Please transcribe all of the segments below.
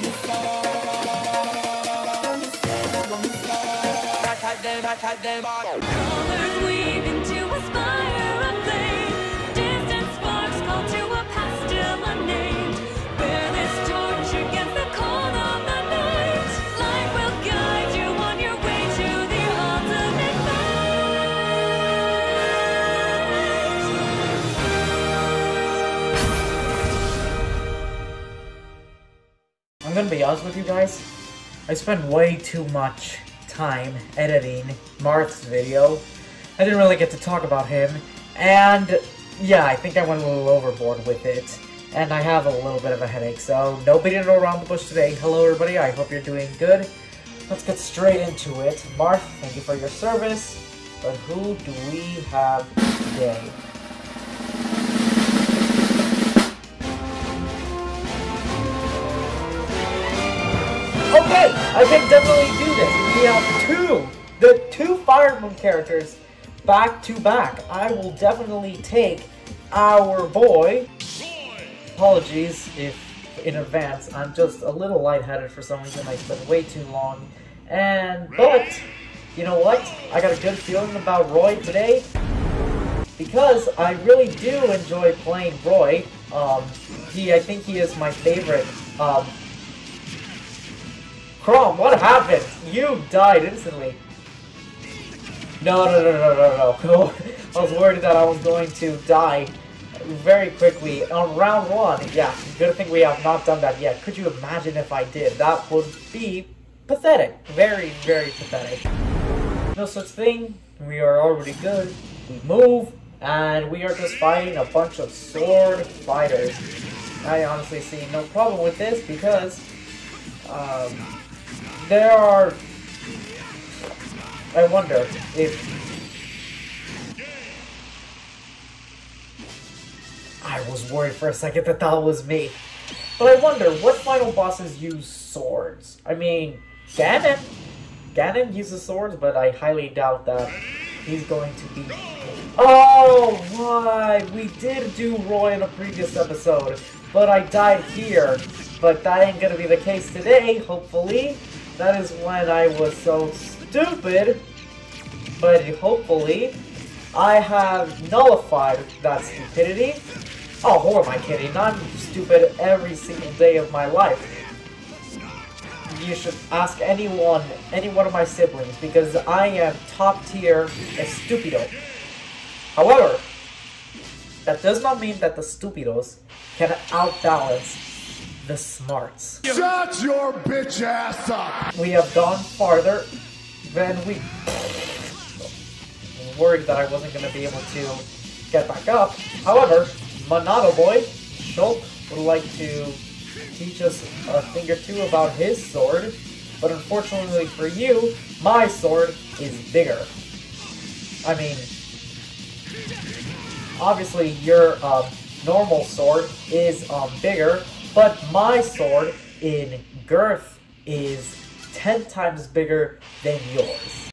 Colors weave gonna be honest with you guys. I spent way too much time editing Marth's video. I didn't really get to talk about him, and yeah, I think I went a little overboard with it. And I have a little bit of a headache, so no beating around the bush today. Hello, everybody. I hope you're doing good. Let's get straight into it. Marth, thank you for your service. But who do we have today? I can definitely do this. We have two, the two Fire Emblem characters back to back. I will definitely take our boy. Apologies if in advance. I'm just a little lightheaded for some reason. I spent way too long. And, but, you know what? I got a good feeling about Roy today. Because I really do enjoy playing Roy. Um, he, I think he is my favorite um, Chrom, what happened? You died instantly. No, no, no, no, no, no. I was worried that I was going to die very quickly on round one. Yeah, good thing we have not done that yet. Could you imagine if I did? That would be pathetic. Very, very pathetic. No such thing. We are already good. We move, and we are just fighting a bunch of sword fighters. I honestly see no problem with this because um, there are. I wonder if. I was worried for a second that that was me. But I wonder, what final bosses use swords? I mean, Ganon. Ganon uses swords, but I highly doubt that he's going to be. Oh, why? We did do Roy in a previous episode, but I died here. But that ain't gonna be the case today, hopefully. That is when I was so stupid. But hopefully, I have nullified that stupidity. Oh, who am I kidding? I'm stupid every single day of my life. You should ask anyone, any one of my siblings, because I am top tier a stupido. However, that does not mean that the stupidos can outbalance the smarts. Shut your bitch ass up! We have gone farther than we worried that I wasn't going to be able to get back up. However, Monado Boy, Shulk, would like to teach us a thing or two about his sword, but unfortunately for you, my sword is bigger. I mean, obviously your um, normal sword is um, bigger, but my sword in girth is 10 times bigger than yours.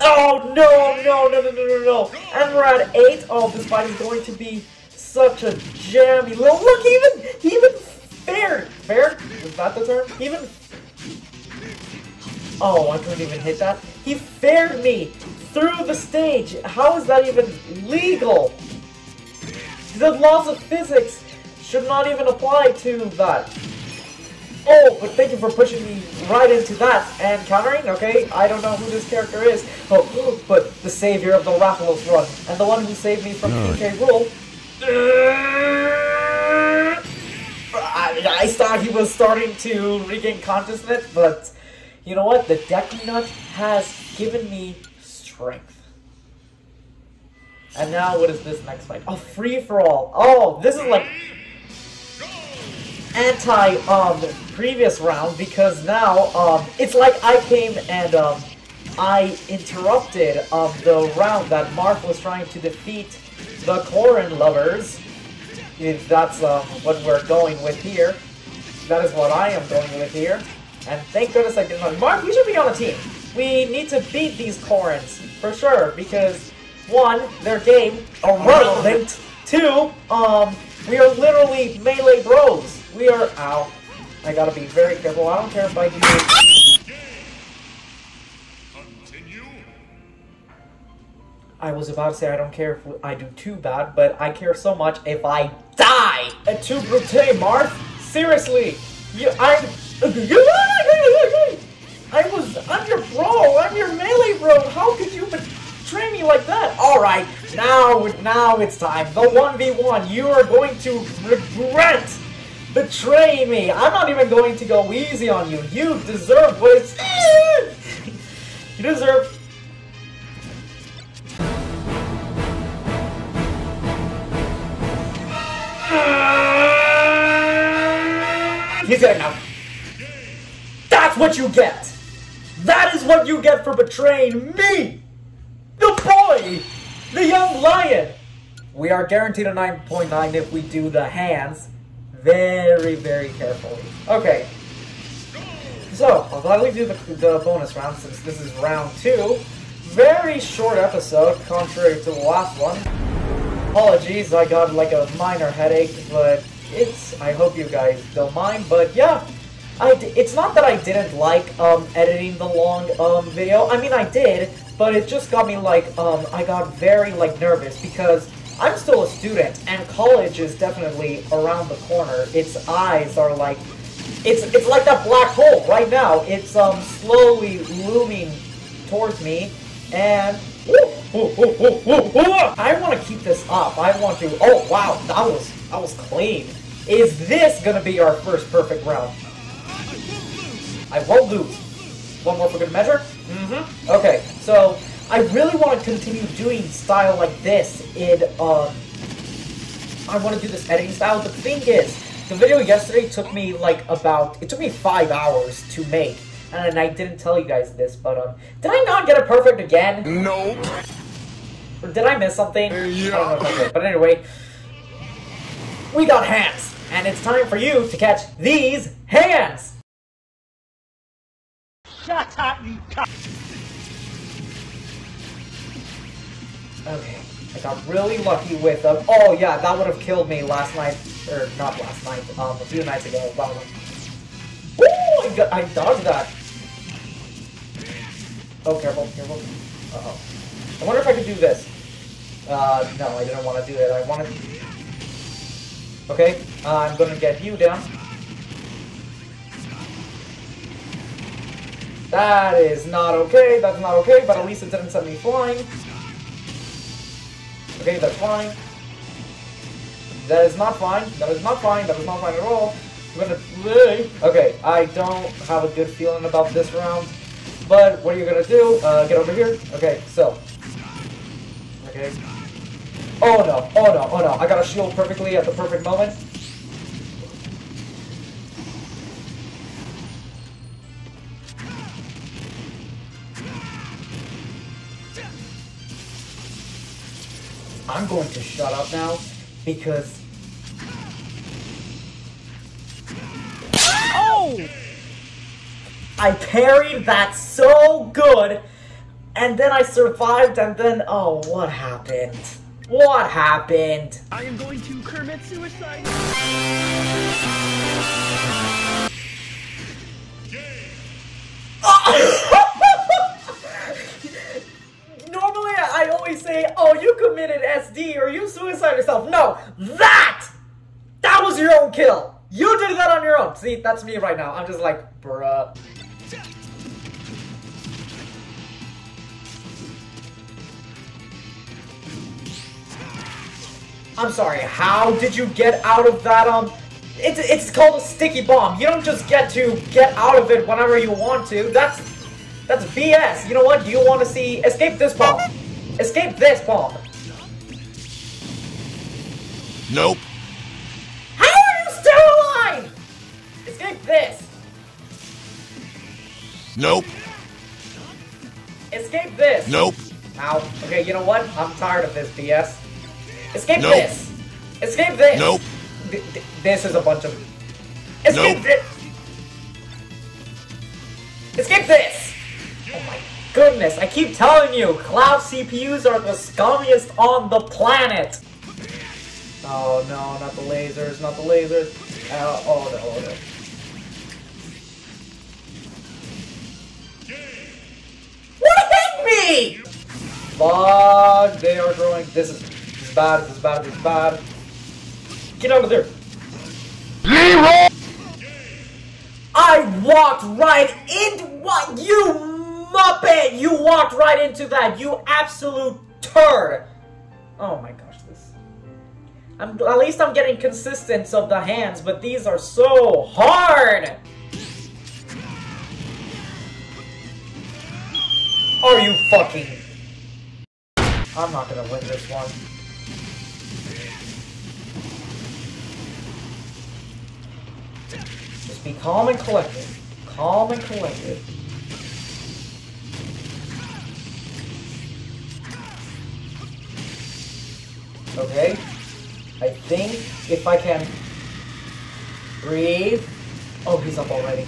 Oh no, no, no, no, no, no, no. And we're at 8. Oh, this fight is going to be such a jammy. Look, even, even fared. Fared? Is that the term? Even. Oh, I couldn't even hit that. He fared me through the stage. How is that even legal? The laws of physics should not even apply to that. Oh, but thank you for pushing me right into that and countering, okay? I don't know who this character is. Oh, but the savior of the Rathalos run, and the one who saved me from PK Rule. I, I thought he was starting to regain consciousness, but you know what? The Deku Nut has given me strength. And now what is this next fight? A free for all. Oh, this is like anti um previous round because now um it's like I came and um I interrupted um the round that Marth was trying to defeat the Corrin lovers. If that's um, what we're going with here. That is what I am going with here. And thank goodness I did not. Marth, we should be on a team. We need to beat these Corrins for sure because one, their game irrelevant. Two, um, we are literally melee bros. We are out. I gotta be very careful. I don't care if I do. Continue. I was about to say I don't care if I do too bad, but I care so much if I die. A two brute, Marth. Seriously, you. I was. I'm your bro. I'm your melee bro. How could you betray me like that? All right, now, now it's time. The one v one. You are going to regret betraying me. I'm not even going to go easy on you. You deserve what it's. you deserve He's out. That's what you get. That is what you get for betraying me, the boy, the young lion. We are guaranteed a 9.9 if we do the hands very, very carefully. Okay. So, I'll gladly do the, the bonus round since this is round two. Very short episode, contrary to the last one. Apologies, I got like a minor headache, but it's. I hope you guys don't mind. But yeah, I. It's not that I didn't like um editing the long um video. I mean, I did, but it just got me like um I got very like nervous because I'm still a student and college is definitely around the corner. Its eyes are like. It's, it's like that black hole right now. It's um slowly looming towards me, and I want to keep this up. I want to. Oh wow, that was that was clean. Is this gonna be our first perfect round? I won't lose. One more for good measure. Mm-hmm. Okay, so I really want to continue doing style like this in um. I want to do this editing style. The thing is, the video yesterday took me like about it took me five hours to make, and I didn't tell you guys this, but um, did I not get it perfect again? Nope. Or did I miss something? I yeah. don't know if I did. But anyway, we got hands, and it's time for you to catch these hands. Shut up, you Okay, I got really lucky with them. Oh yeah, that would have killed me last night, or not last night, um, a few nights ago. Wow. Woo! I, got, I dodged that. Oh, careful, careful. Uh oh. I wonder if I could do this. Uh, no, I didn't want to do it. I wanted. Okay, uh, I'm gonna get you down. That is not okay. That's not okay. But at least it didn't send me flying. Okay, that's fine. That is not fine. That is not fine. That is not fine at all. I'm gonna. Okay, I don't have a good feeling about this round. But what are you gonna do? Uh, get over here. Okay, so. Okay. Oh no! Oh no! Oh no! I got a shield perfectly at the perfect moment. I'm going to shut up now because Oh! I parried that so good, and then I survived, and then oh, what happened? What happened? I am going to commit suicide. Normally, say, "Oh, you committed SD or you suicide yourself." No, that that was your own kill. You did that on your own. See, that's me right now. I'm just like, bruh. I'm sorry. How did you get out of that? Um, it's it's called a sticky bomb. You don't just get to get out of it whenever you want to. That's that's BS. You know what? You want to see escape this bomb? Escape this bomb. Nope. How are you still alive? Escape this. Nope. Escape this. Nope. Ow. Okay, you know what? I'm tired of this BS. Escape Nope. this. Escape this. Nope. Th- th- this is a bunch of. Escape Nope. this. Escape this. Goodness! I keep telling you, cloud CPUs are the scummiest on the planet. Oh no, not the lasers, not the lasers. Uh, oh no, oh no. What hit me? Fuck, they are throwing. This is, this is bad, this is bad, this is bad. Get out of there. I walked right into what you muppet! You walked right into that, you absolute turd! Oh my gosh, this. I'm at least I'm getting consistence of the hands, but these are so hard! Are you fucking I'm not gonna win this one. Just be calm and collected. Calm and collected. Okay. I think if I can breathe. Oh, he's up already.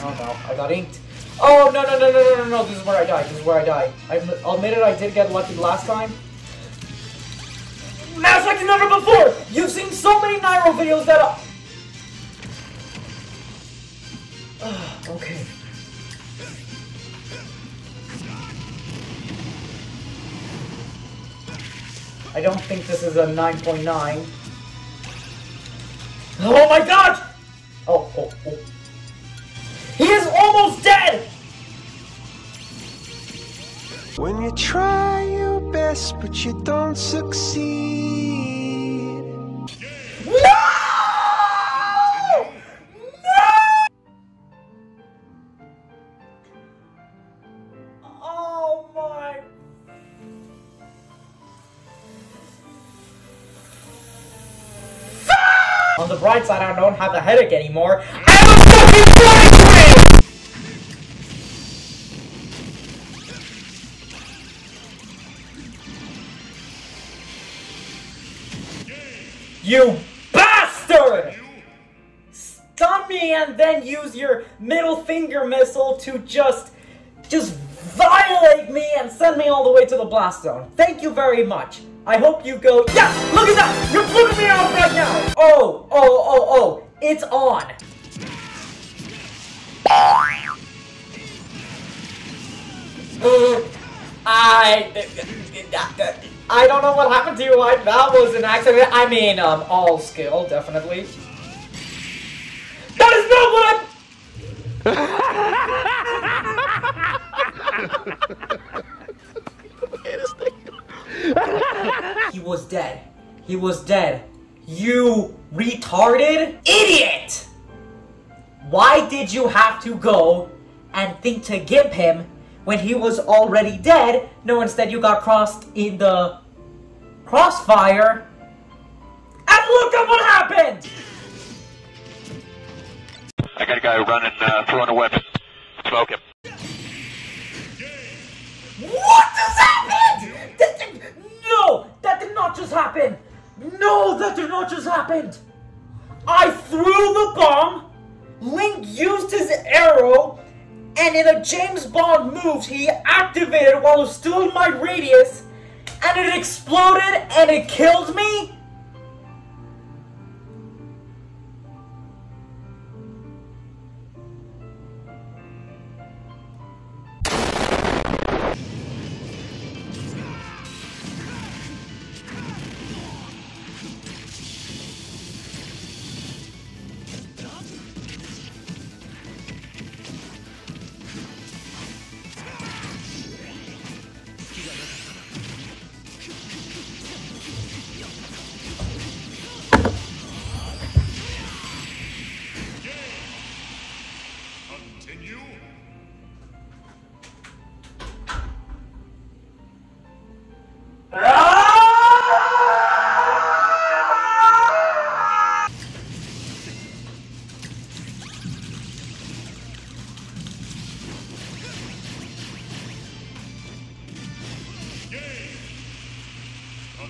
Oh no, I got inked. Oh no no no no no no no! This is where I die. This is where I die. I, admit it. I did get lucky last time. Mass like never before. You've seen so many Nairo videos that. I... Okay. I don't think this is a 9.9. Oh my god! Oh, oh, oh. He is almost dead! When you try your best but you don't succeed. On the bright side, I don't have the headache anymore. I have a fucking migraine! You bastard! Stun me and then use your middle finger missile to just, just violate me and send me all the way to the blast zone. Thank you very much. I hope you go. yeah, Look at that! You're flipping me off right now! Oh, oh, oh, oh! It's on! Uh, I. I don't know what happened to you. I, that was an accident. I mean, um, all skill, definitely. That is not what I. he was dead. He was dead. You retarded idiot! Why did you have to go and think to gimp him when he was already dead? No, instead you got crossed in the crossfire. And look at what happened! I got a guy running, uh, throwing a weapon. Smoke him. What happened? That did, no, that did not just happen. No, that did not just happen. I threw the bomb. Link used his arrow, and in a James Bond move, he activated while it was still in my radius, and it exploded and it killed me.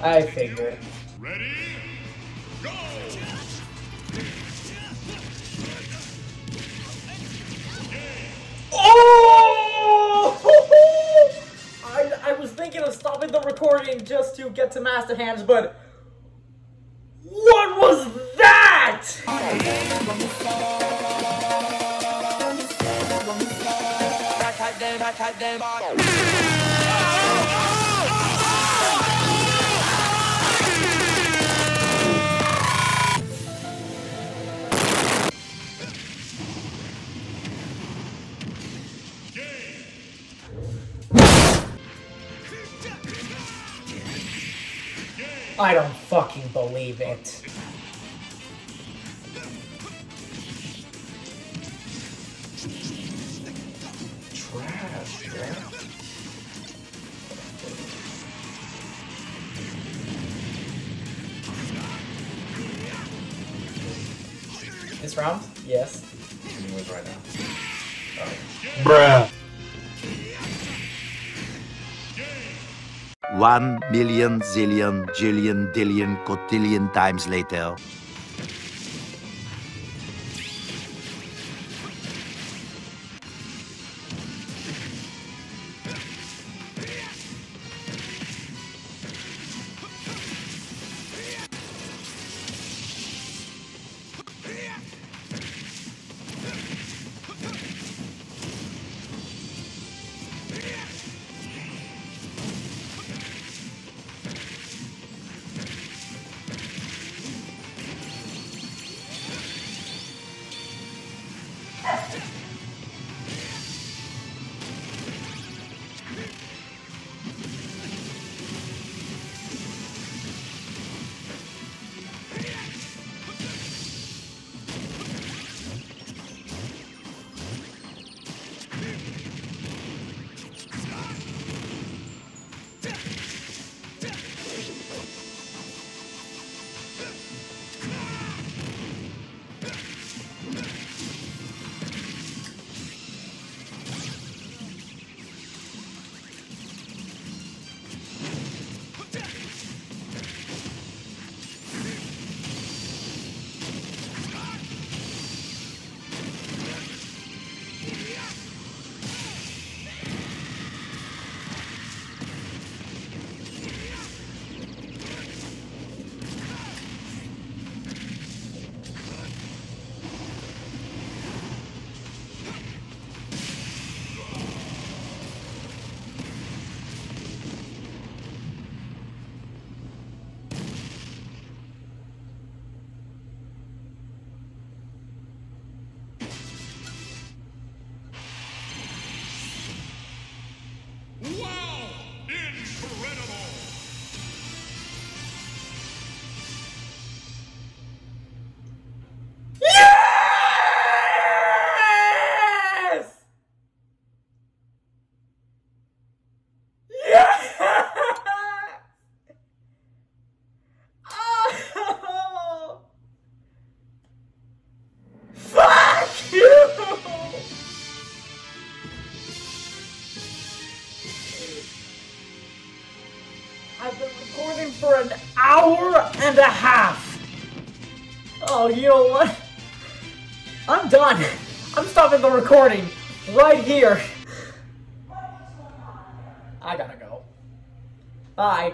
I figured. Ready? Go! Oh! I, I was was thinking of stopping the recording just to get to Master Hands, but what was that? I don't fucking believe it. One million, zillion, jillion, dillion, cotillion times later. I've been recording for an hour and a half. Oh, you know what? I'm done. I'm stopping the recording right here. I gotta go. Bye.